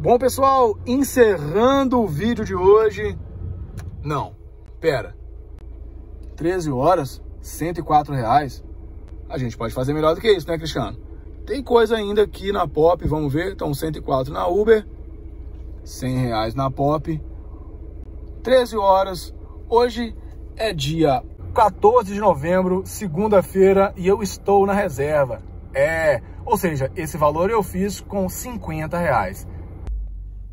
Bom, pessoal, encerrando o vídeo de hoje... Não, pera. 13 horas, 104 reais. A gente pode fazer melhor do que isso, né, Cristiano? Tem coisa ainda aqui na Pop, vamos ver. Então, 104 na Uber, 100 reais na Pop. 13 horas. Hoje é dia 14 de novembro, segunda-feira, e eu estou na reserva. É, ou seja, esse valor eu fiz com 50 reais.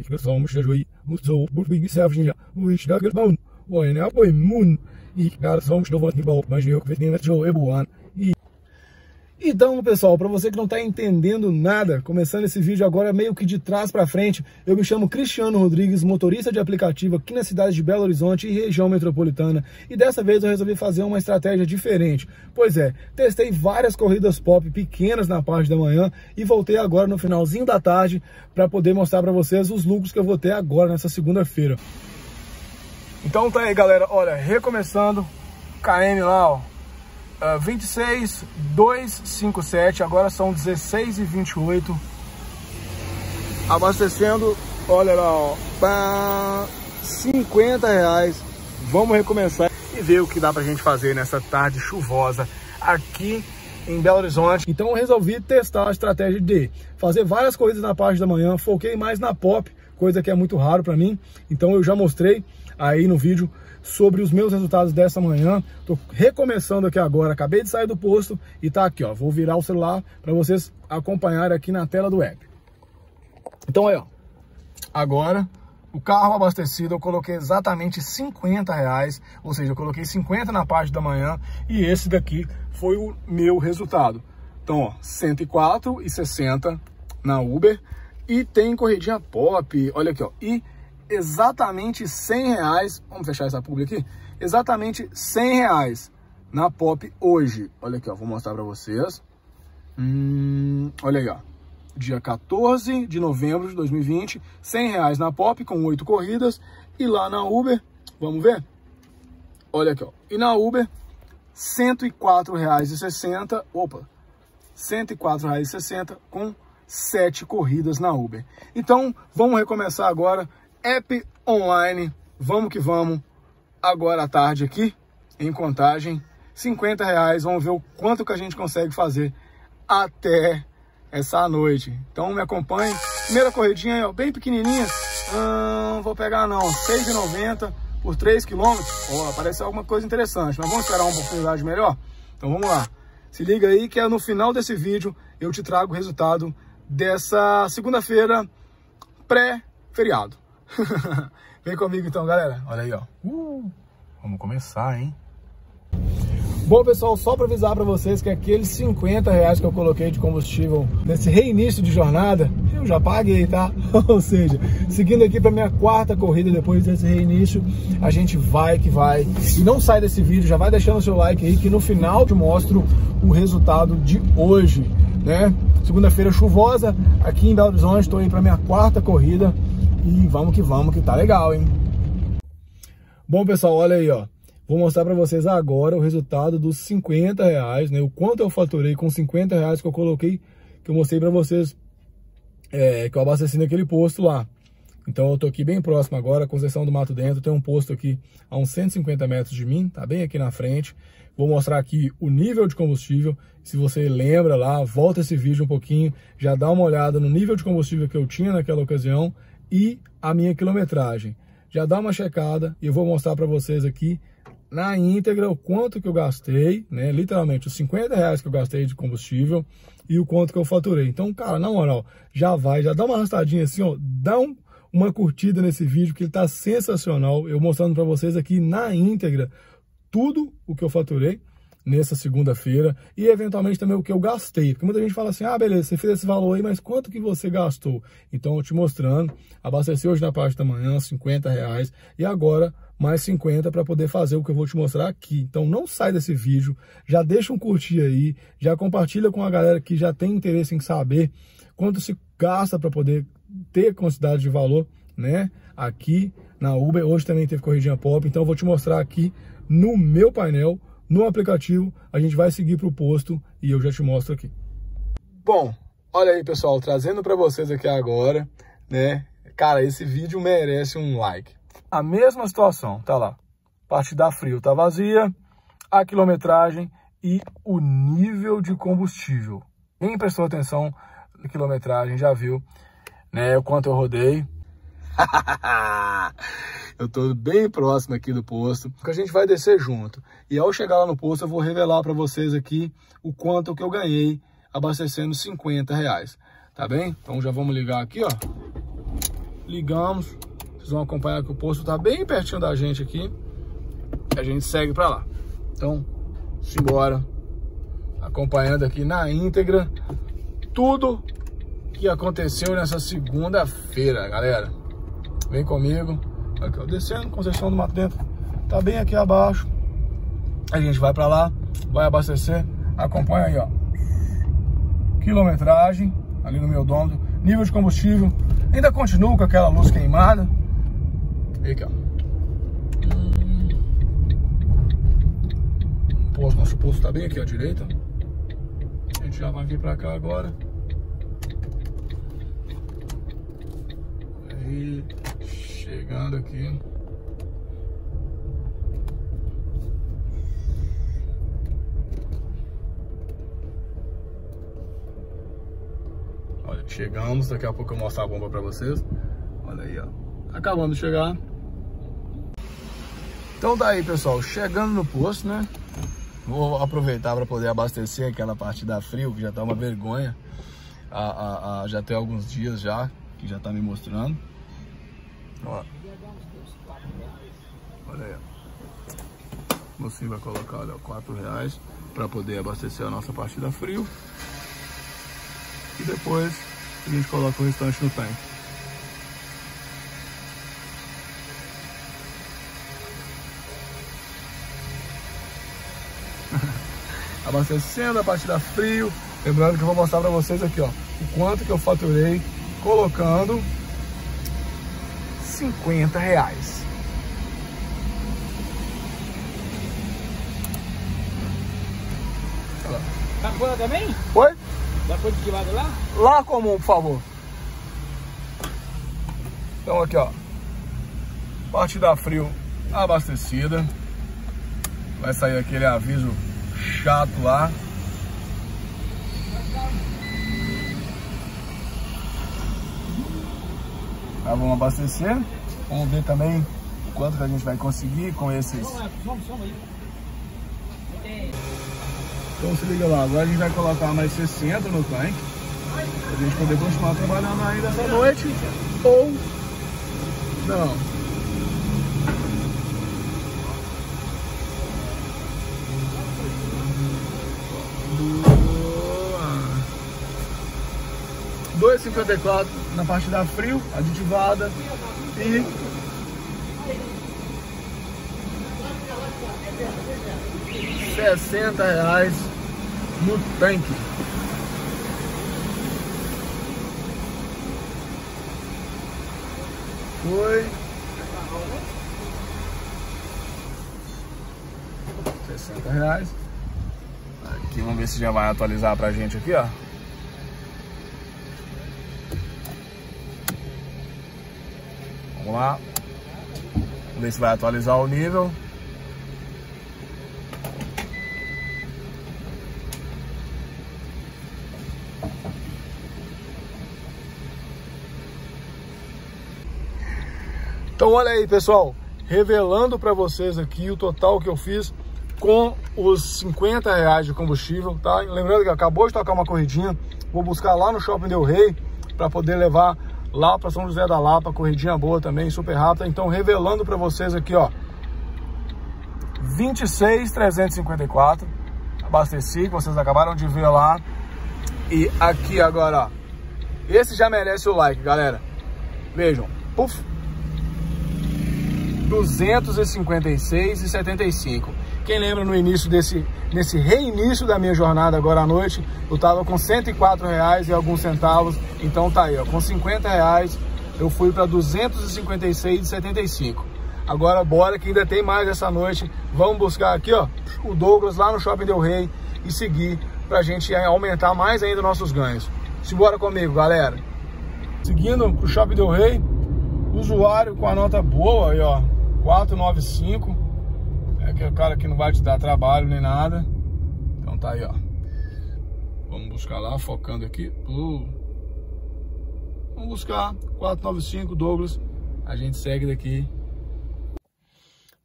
Expressão Xajuí, o Zou, Burping Savjinha, o Ixdagelbaun, o Enapoi Mun, Ixgar São Stovotnibau, mas eu que vetem a Joe Ebuan, Então, pessoal, para você que não está entendendo nada, começando esse vídeo agora meio que de trás para frente, eu me chamo Cristiano Rodrigues, motorista de aplicativo aqui na cidade de Belo Horizonte e região metropolitana, e dessa vez eu resolvi fazer uma estratégia diferente. Pois é, testei várias corridas pop pequenas na parte da manhã e voltei agora no finalzinho da tarde para poder mostrar para vocês os lucros que eu vou ter agora nessa segunda-feira. Então tá aí, galera, olha, recomeçando, KM lá, ó, Uh, 26, 257, agora são 16 e 28. Abastecendo, olha lá, ó, pá, 50 reais. Vamos recomeçar e ver o que dá pra gente fazer nessa tarde chuvosa aqui em Belo Horizonte. Então eu resolvi testar a estratégia de fazer várias coisas na parte da manhã, foquei mais na pop, coisa que é muito raro para mim. Então eu já mostrei aí no vídeo sobre os meus resultados dessa manhã. Tô recomeçando aqui agora, acabei de sair do posto e tá aqui, ó. Vou virar o celular para vocês acompanharem aqui na tela do app. Então aí, ó. Agora, o carro abastecido eu coloquei exatamente 50 reais, ou seja, eu coloquei 50 na parte da manhã e esse daqui foi o meu resultado. Então, ó, 104,60 na Uber e tem corridinha pop, olha aqui, ó, e exatamente 100 reais, vamos fechar essa publi aqui, exatamente 100 reais na Pop hoje. Olha aqui, ó, vou mostrar para vocês. Hum, olha aí, ó, dia 14 de novembro de 2020, 100 reais na Pop com oito corridas e lá na Uber, vamos ver? Olha aqui, ó, e na Uber, R$ 104,60, opa, R$ 104,60 com sete corridas na Uber. Então, vamos recomeçar agora app online. Vamos que vamos. Agora à tarde aqui, em contagem, 50 reais. Vamos ver o quanto que a gente consegue fazer até essa noite. Então me acompanhe. Primeira corridinha ó, bem pequenininha. Hum, vou pegar não, 6,90 por 3 quilômetros. Oh, parece alguma coisa interessante, mas vamos esperar uma oportunidade melhor? Então vamos lá. Se liga aí que é no final desse vídeo eu te trago o resultado dessa segunda-feira pré-feriado. Vem comigo então, galera. Olha aí, ó. Uh, vamos começar, hein? Bom, pessoal, só para avisar para vocês que aqueles 50 reais que eu coloquei de combustível nesse reinício de jornada, eu já paguei, tá? Ou seja, seguindo aqui para minha quarta corrida depois desse reinício, a gente vai que vai. E não sai desse vídeo, já vai deixando o seu like aí que no final te mostro o resultado de hoje, né? Segunda-feira chuvosa aqui em Belo Horizonte, estou aí para minha quarta corrida e vamos que vamos, que tá legal, hein? Bom, pessoal, olha aí, ó. Vou mostrar para vocês agora o resultado dos 50 reais, né? O quanto eu faturei com 50 reais que eu coloquei, que eu mostrei para vocês, é, que eu abasteci naquele posto lá. Então eu tô aqui bem próximo agora, Conceição do Mato Dentro, tem um posto aqui a uns 150 metros de mim, tá bem aqui na frente. Vou mostrar aqui o nível de combustível, se você lembra lá, volta esse vídeo um pouquinho, já dá uma olhada no nível de combustível que eu tinha naquela ocasião e a minha quilometragem. Já dá uma checada e eu vou mostrar para vocês aqui na íntegra o quanto que eu gastei, né? Literalmente os 50 reais que eu gastei de combustível e o quanto que eu faturei. Então, cara, na moral, já vai, já dá uma arrastadinha assim, ó, dá um, uma curtida nesse vídeo que ele tá sensacional. Eu mostrando para vocês aqui na íntegra tudo o que eu faturei nessa segunda-feira e eventualmente também o que eu gastei. Porque muita gente fala assim, ah, beleza, você fez esse valor aí, mas quanto que você gastou? Então eu te mostrando, abasteci hoje na parte da manhã, 50 reais, e agora mais 50 para poder fazer o que eu vou te mostrar aqui. Então não sai desse vídeo, já deixa um curtir aí, já compartilha com a galera que já tem interesse em saber quanto se gasta para poder ter quantidade de valor, né? Aqui na Uber, hoje também teve corridinha pop, então eu vou te mostrar aqui no meu painel no aplicativo, a gente vai seguir para o posto e eu já te mostro aqui. Bom, olha aí pessoal, trazendo para vocês aqui agora, né, Cara, esse vídeo merece um like. A mesma situação, tá lá. Parte da frio tá vazia, a quilometragem e o nível de combustível. Quem prestou atenção na quilometragem já viu, né, o quanto eu rodei. eu tô bem próximo aqui do posto, porque a gente vai descer junto. E ao chegar lá no posto, eu vou revelar para vocês aqui o quanto que eu ganhei abastecendo 50 reais. Tá bem? Então já vamos ligar aqui, ó. Ligamos. Vocês vão acompanhar que o posto tá bem pertinho da gente aqui. A gente segue para lá. Então, simbora. Acompanhando aqui na íntegra tudo que aconteceu nessa segunda-feira, galera. Vem comigo. Aqui, descendo, concessão do Mato Dentro. Tá bem aqui abaixo. A gente vai para lá, vai abastecer. Acompanha aí, ó. Quilometragem, ali no meu domo. Nível de combustível. Ainda continuo com aquela luz queimada. E aqui, ó. Posto, nosso posto tá bem aqui à direita. A gente já vai vir pra cá agora. Chegando aqui. Olha, chegamos, daqui a pouco eu mostro a bomba pra vocês. Olha aí, ó. Acabando de chegar. Então tá aí, pessoal, chegando no posto, né? Vou aproveitar para poder abastecer aquela parte da frio, que já tá uma vergonha. A, a, a, já tem alguns dias já, que já tá me mostrando. Ó. Olha aí. Mocinho vai colocar, olha, 4 reais para poder abastecer a nossa partida frio. E depois a gente coloca o restante no tanque. abastecendo a partida frio. Lembrando que eu vou mostrar para vocês aqui, ó, o quanto que eu faturei colocando 50 reais. Tá fora também? Oi? Já foi de lado lá? Lá comum, por favor. Então aqui, ó. Partida frio abastecida. Vai sair aquele aviso chato lá. Vamos abastecer. Vamos ver também quanto que a gente vai conseguir com esses. Então se liga lá, agora a gente vai colocar mais 60 no tanque. Pra gente poder continuar trabalhando ainda essa noite. Ou não. 2,54 na parte da frio, aditivada e sessenta reais no tanque. Foi sessenta reais. Aqui vamos ver se já vai atualizar pra gente aqui, ó. Vamos lá. Vamos ver se vai atualizar o nível. Então olha aí, pessoal, revelando para vocês aqui o total que eu fiz com os 50 reais de combustível, tá? Lembrando que acabou de tocar uma corridinha, vou buscar lá no Shopping Del Rey para poder levar lá para São José da Lapa, corridinha boa também, super rápida. Então, revelando para vocês aqui, ó, 26,354, abasteci, que vocês acabaram de ver lá. E aqui agora, ó, esse já merece o like, galera. Vejam, puf, 256,75. Quem lembra no início desse, nesse reinício da minha jornada agora à noite, eu tava com 104 reais e alguns centavos, então tá aí, ó, com 50 reais eu fui para 256,75. Agora bora que ainda tem mais essa noite, vamos buscar aqui, ó, o Douglas lá no Shopping Del Rey e seguir pra gente aumentar mais ainda nossos ganhos. Simbora comigo, galera. Seguindo o Shopping Del Rey, Usuário com a nota boa aí, ó. 495. É aquele cara que não vai te dar trabalho nem nada. Então tá aí, ó. Vamos buscar lá, focando aqui. Uh. Vamos buscar 495 Douglas. A gente segue daqui.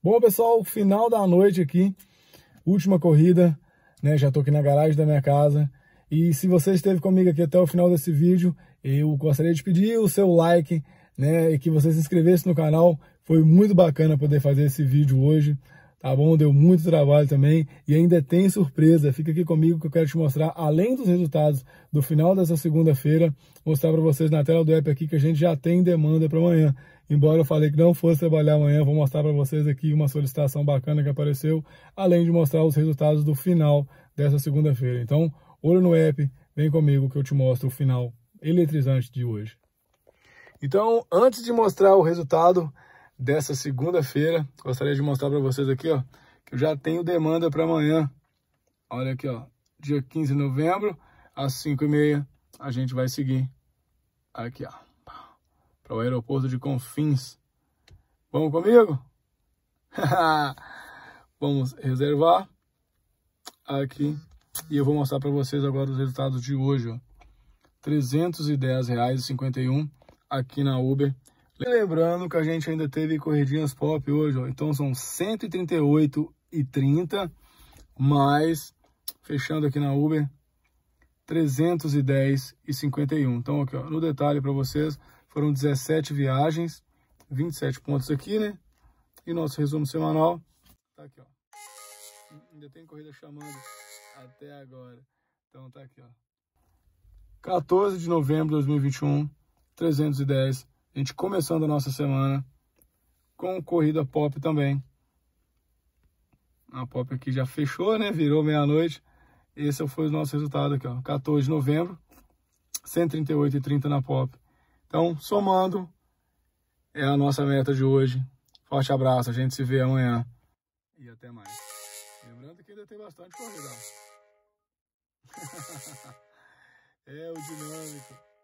Bom, pessoal, final da noite aqui. Última corrida, né? Já tô aqui na garagem da minha casa. E se você esteve comigo aqui até o final desse vídeo, eu gostaria de pedir o seu like, né? E que você se inscrevesse no canal. Foi muito bacana poder fazer esse vídeo hoje, tá bom? Deu muito trabalho também e ainda tem surpresa. Fica aqui comigo que eu quero te mostrar, além dos resultados do final dessa segunda-feira, mostrar para vocês na tela do app aqui que a gente já tem demanda para amanhã. Embora eu falei que não fosse trabalhar amanhã, vou mostrar para vocês aqui uma solicitação bacana que apareceu, além de mostrar os resultados do final dessa segunda-feira. Então, olho no app, vem comigo que eu te mostro o final eletrizante de hoje. Então, antes de mostrar o resultado dessa segunda-feira, gostaria de mostrar para vocês aqui, ó, que eu já tenho demanda para amanhã. Olha aqui, ó, dia 15 de novembro, às 5h30, a gente vai seguir aqui, ó, para o aeroporto de Confins. Vamos comigo? Vamos reservar aqui e eu vou mostrar para vocês agora os resultados de hoje, ó. R$ 310,51 aqui na Uber. Lembrando que a gente ainda teve corridinhas pop hoje, ó. Então são 138,30 mais, fechando aqui na Uber, 310,51. Então aqui, ó, no detalhe para vocês, foram 17 viagens, 27 pontos aqui, né? E nosso resumo semanal tá aqui, ó. Ainda tem corrida chamando até agora. Então tá aqui, ó. 14 de novembro de 2021, 310. A gente começando a nossa semana com corrida pop também. A pop aqui já fechou, né? Virou meia-noite. Esse foi o nosso resultado aqui, ó. 14 de novembro, 138,30 na pop. Então, somando, é a nossa meta de hoje. Forte abraço, a gente se vê amanhã. E até mais. Lembrando que ainda tem bastante corrida. É o dinâmico.